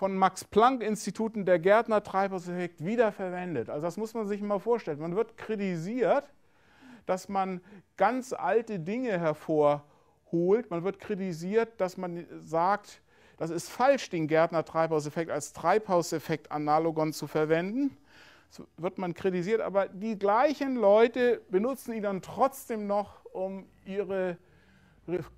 von Max-Planck-Instituten der Gärtner-Treibhauseffekt wiederverwendet. Also das muss man sich mal vorstellen. Man wird kritisiert, dass man ganz alte Dinge hervorholt. Man wird kritisiert, dass man sagt, das ist falsch, den Gärtner-Treibhauseffekt als Treibhauseffekt-Analogon zu verwenden. Das wird man kritisiert, aber die gleichen Leute benutzen ihn dann trotzdem noch, um ihre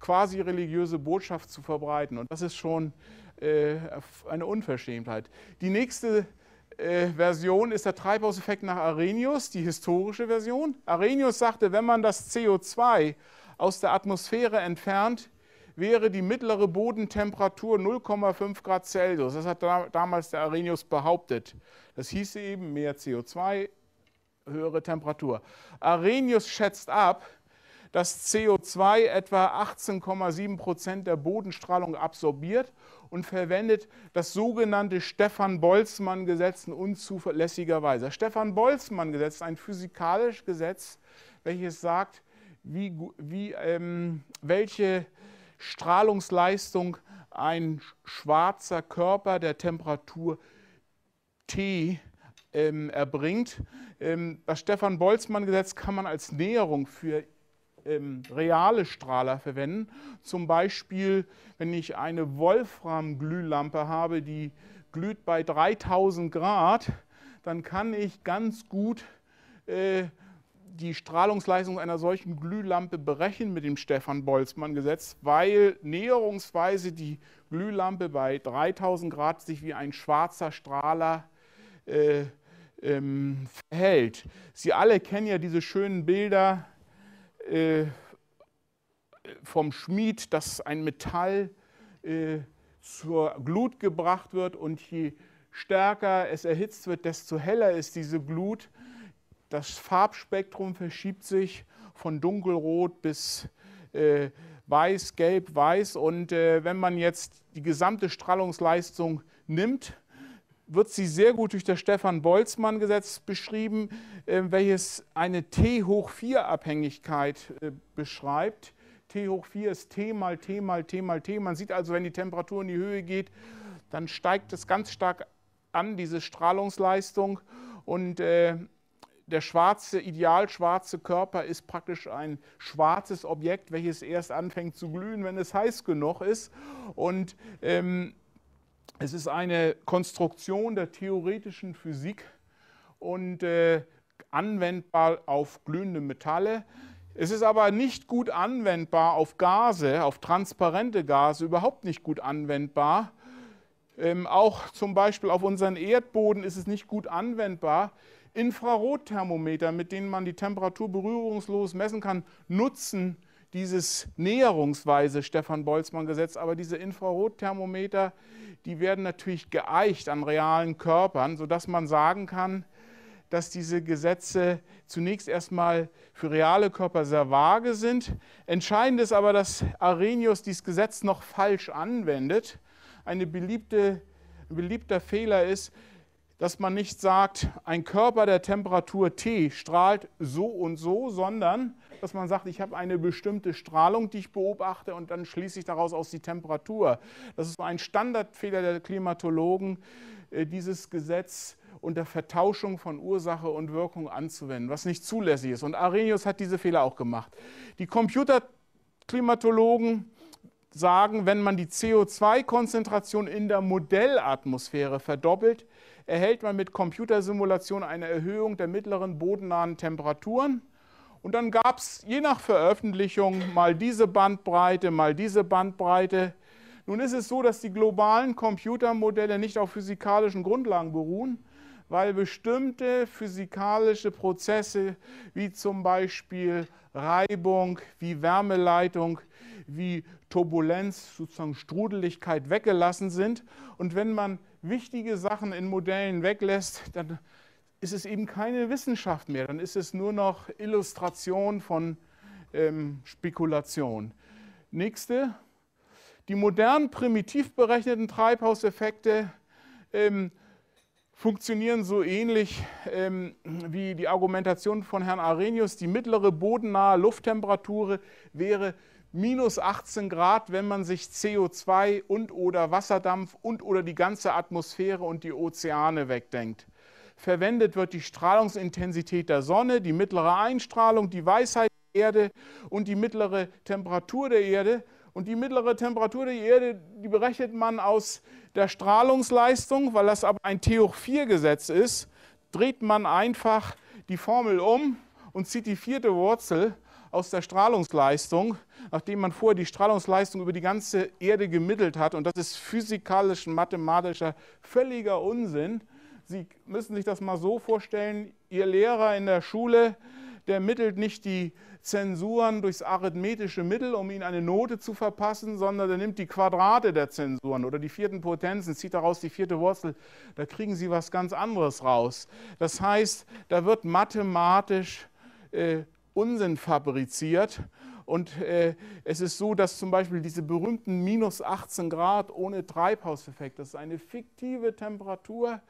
quasi religiöse Botschaft zu verbreiten. Und das ist schon äh, eine Unverschämtheit. Die nächste äh, Version ist der Treibhauseffekt nach Arrhenius, die historische Version. Arrhenius sagte, wenn man das CO2 aus der Atmosphäre entfernt, wäre die mittlere Bodentemperatur 0,5 Grad Celsius. Das hat damals der Arrhenius behauptet. Das hieße eben mehr CO2, höhere Temperatur. Arrhenius schätzt ab, dass CO2 etwa 18,7 Prozent der Bodenstrahlung absorbiert und verwendet das sogenannte Stefan-Boltzmann-Gesetz in unzuverlässiger Weise. Das Stefan-Boltzmann-Gesetz ist ein physikalisches Gesetz, welches sagt, wie, wie, ähm, welche Strahlungsleistung ein schwarzer Körper der Temperatur T ähm, erbringt. Ähm, das Stefan-Boltzmann-Gesetz kann man als Näherung für ähm, reale Strahler verwenden. Zum Beispiel, wenn ich eine Wolfram-Glühlampe habe, die glüht bei 3000 Grad, dann kann ich ganz gut äh, die Strahlungsleistung einer solchen Glühlampe berechnen mit dem Stefan-Boltzmann-Gesetz, weil näherungsweise die Glühlampe bei 3000 Grad sich wie ein schwarzer Strahler äh, ähm, verhält. Sie alle kennen ja diese schönen Bilder äh, vom Schmied, dass ein Metall äh, zur Glut gebracht wird und je stärker es erhitzt wird, desto heller ist diese Glut. Das Farbspektrum verschiebt sich von dunkelrot bis äh, weiß, gelb, weiß. Und äh, wenn man jetzt die gesamte Strahlungsleistung nimmt, wird sie sehr gut durch das Stefan-Boltzmann-Gesetz beschrieben, äh, welches eine T hoch 4 Abhängigkeit äh, beschreibt. T hoch 4 ist T mal T mal T mal T. Man sieht also, wenn die Temperatur in die Höhe geht, dann steigt es ganz stark an, diese Strahlungsleistung. Und äh, der schwarze, ideal schwarze Körper ist praktisch ein schwarzes Objekt, welches erst anfängt zu glühen, wenn es heiß genug ist. Und ähm, es ist eine Konstruktion der theoretischen Physik und äh, anwendbar auf glühende Metalle. Es ist aber nicht gut anwendbar auf Gase, auf transparente Gase, überhaupt nicht gut anwendbar. Ähm, auch zum Beispiel auf unseren Erdboden ist es nicht gut anwendbar. Infrarotthermometer, mit denen man die Temperatur berührungslos messen kann, nutzen dieses näherungsweise Stefan-Boltzmann-Gesetz, aber diese Infrarotthermometer, die werden natürlich geeicht an realen Körpern, sodass man sagen kann, dass diese Gesetze zunächst erstmal für reale Körper sehr vage sind. Entscheidend ist aber, dass Arrhenius dieses Gesetz noch falsch anwendet. Eine beliebte, ein beliebter Fehler ist, dass man nicht sagt, ein Körper der Temperatur T strahlt so und so, sondern dass man sagt, ich habe eine bestimmte Strahlung, die ich beobachte und dann schließe ich daraus aus die Temperatur. Das ist ein Standardfehler der Klimatologen, äh, dieses Gesetz unter Vertauschung von Ursache und Wirkung anzuwenden, was nicht zulässig ist. Und Arrhenius hat diese Fehler auch gemacht. Die Computerklimatologen sagen, wenn man die CO2-Konzentration in der Modellatmosphäre verdoppelt, erhält man mit Computersimulation eine Erhöhung der mittleren bodennahen Temperaturen. Und dann gab es je nach Veröffentlichung mal diese Bandbreite, mal diese Bandbreite. Nun ist es so, dass die globalen Computermodelle nicht auf physikalischen Grundlagen beruhen, weil bestimmte physikalische Prozesse wie zum Beispiel Reibung, wie Wärmeleitung, wie Turbulenz, sozusagen Strudeligkeit weggelassen sind. Und wenn man wichtige Sachen in Modellen weglässt, dann ist es eben keine Wissenschaft mehr, dann ist es nur noch Illustration von ähm, Spekulation. Nächste. Die modernen primitiv berechneten Treibhauseffekte ähm, funktionieren so ähnlich ähm, wie die Argumentation von Herrn Arrhenius. Die mittlere bodennahe Lufttemperatur wäre minus 18 Grad, wenn man sich CO2 und oder Wasserdampf und oder die ganze Atmosphäre und die Ozeane wegdenkt. Verwendet wird die Strahlungsintensität der Sonne, die mittlere Einstrahlung, die Weisheit der Erde und die mittlere Temperatur der Erde. Und die mittlere Temperatur der Erde, die berechnet man aus der Strahlungsleistung, weil das aber ein T hoch 4 Gesetz ist, dreht man einfach die Formel um und zieht die vierte Wurzel aus der Strahlungsleistung, nachdem man vorher die Strahlungsleistung über die ganze Erde gemittelt hat. Und das ist physikalisch, mathematischer, völliger Unsinn. Sie müssen sich das mal so vorstellen, Ihr Lehrer in der Schule, der mittelt nicht die Zensuren durchs arithmetische Mittel, um Ihnen eine Note zu verpassen, sondern der nimmt die Quadrate der Zensuren oder die vierten Potenzen, zieht daraus die vierte Wurzel, da kriegen Sie was ganz anderes raus. Das heißt, da wird mathematisch äh, Unsinn fabriziert. Und äh, es ist so, dass zum Beispiel diese berühmten minus 18 Grad ohne Treibhauseffekt, das ist eine fiktive Temperatur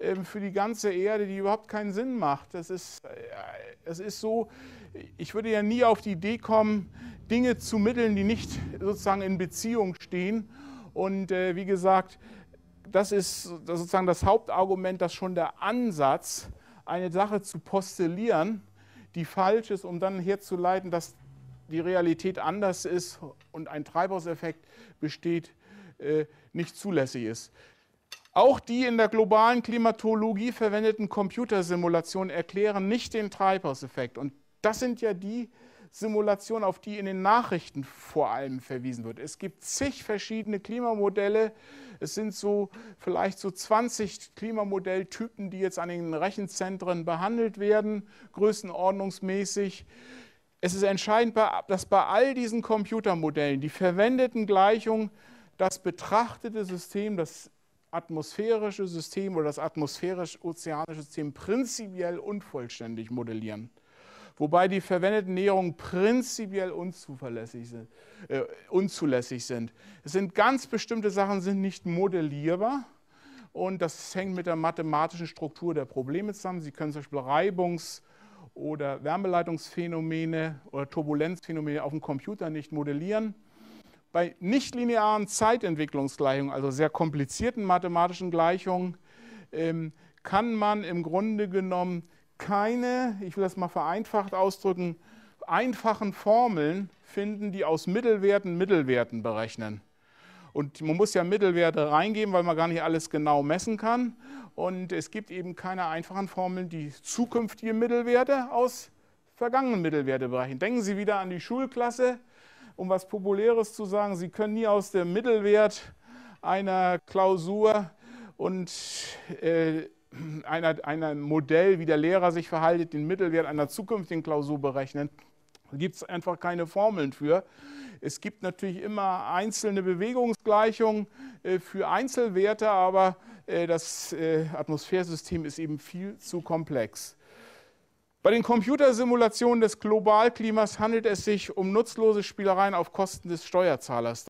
äh, für die ganze Erde, die überhaupt keinen Sinn macht. Das ist, äh, es ist so, ich würde ja nie auf die Idee kommen, Dinge zu mitteln, die nicht sozusagen in Beziehung stehen. Und äh, wie gesagt, das ist sozusagen das Hauptargument, dass schon der Ansatz, eine Sache zu postulieren, die falsch ist, um dann herzuleiten, dass die Realität anders ist und ein Treibhauseffekt besteht, äh, nicht zulässig ist. Auch die in der globalen Klimatologie verwendeten Computersimulationen erklären nicht den Treibhauseffekt. Und das sind ja die Simulationen, auf die in den Nachrichten vor allem verwiesen wird. Es gibt zig verschiedene Klimamodelle. Es sind so vielleicht so 20 Klimamodelltypen, die jetzt an den Rechenzentren behandelt werden, größenordnungsmäßig. Es ist entscheidend, dass bei all diesen Computermodellen die verwendeten Gleichungen das betrachtete System, das atmosphärische System oder das atmosphärisch-ozeanische System prinzipiell unvollständig modellieren wobei die verwendeten Näherungen prinzipiell unzuverlässig sind, äh, unzulässig sind. Es sind ganz bestimmte Sachen sind nicht modellierbar und das hängt mit der mathematischen Struktur der Probleme zusammen. Sie können zum Beispiel Reibungs- oder Wärmeleitungsphänomene oder Turbulenzphänomene auf dem Computer nicht modellieren. Bei nichtlinearen Zeitentwicklungsgleichungen, also sehr komplizierten mathematischen Gleichungen, ähm, kann man im Grunde genommen keine, ich will das mal vereinfacht ausdrücken, einfachen Formeln finden, die aus Mittelwerten Mittelwerten berechnen. Und man muss ja Mittelwerte reingeben, weil man gar nicht alles genau messen kann. Und es gibt eben keine einfachen Formeln, die zukünftige Mittelwerte aus vergangenen Mittelwerte berechnen. Denken Sie wieder an die Schulklasse, um was Populäres zu sagen. Sie können nie aus dem Mittelwert einer Klausur und äh, einer, einer Modell, wie der Lehrer sich verhaltet, den Mittelwert einer zukünftigen Klausur berechnen. Da gibt es einfach keine Formeln für. Es gibt natürlich immer einzelne Bewegungsgleichungen äh, für Einzelwerte, aber das äh, Atmosphärsystem ist eben viel zu komplex. Bei den Computersimulationen des Globalklimas handelt es sich um nutzlose Spielereien auf Kosten des Steuerzahlers.